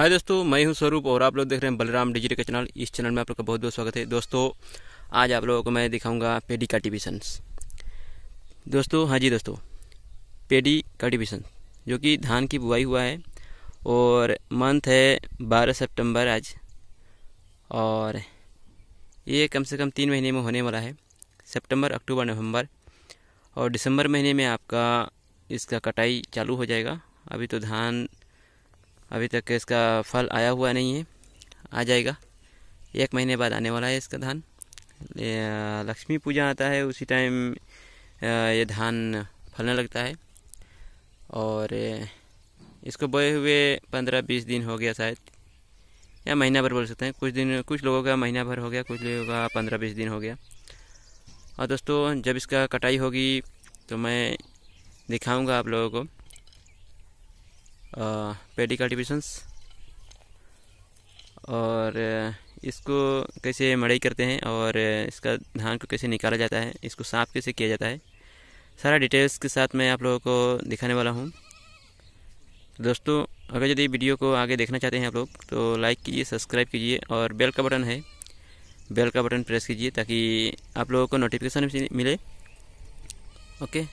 हाय दोस्तों, मैं हूँ स्वरूप और आप लोग देख रहे हैं बलराम डिजिटल का चैनल। इस चैनल में आप लोग का बहुत बहुत स्वागत है। दोस्तों, आज आप लोगों को मैं दिखाऊँगा पेडी कल्टिवेशंस। दोस्तों हाँ जी दोस्तों, पेडी कल्टिवेशन, जो कि धान की बुआई हुआ है और मंथ है बारह सितंबर आज। और ये कम से कम तीन महीने में होने वाला है, सितंबर, अक्टूबर, नवंबर। और दिसंबर महीने में आपका इसका कटाई चालू हो जाएगा। अभी तो धान अभी तक इसका फल आया हुआ नहीं है। आ जाएगा। एक महीने बाद आने वाला है इसका धान। लक्ष्मी पूजा आता है, उसी टाइम ये धान फलने लगता है। और इसको बोए हुए पंद्रह बीस दिन हो गया शायद। या महीना भर बोल सकते हैं। कुछ दिन, कुछ लोगों का महीना भर हो गया, कुछ लोगों का पंद्रह बीस दिन हो गया। और दोस्तों, जब इसका कटाई होगी तो मैं दिखाऊँगा आप लोगों को। पेडी कल्टिवेशंस। और इसको कैसे मड़ई करते हैं और इसका धान को कैसे निकाला जाता है, इसको साफ़ कैसे किया जाता है, सारा डिटेल्स के साथ मैं आप लोगों को दिखाने वाला हूँ। दोस्तों, अगर यदि वीडियो को आगे देखना चाहते हैं आप लोग तो लाइक कीजिए, सब्सक्राइब कीजिए और बेल का बटन है। बेल का बटन प्रेस कीजिए ताकि आप लोगों को नोटिफिकेशन मिले। ओके?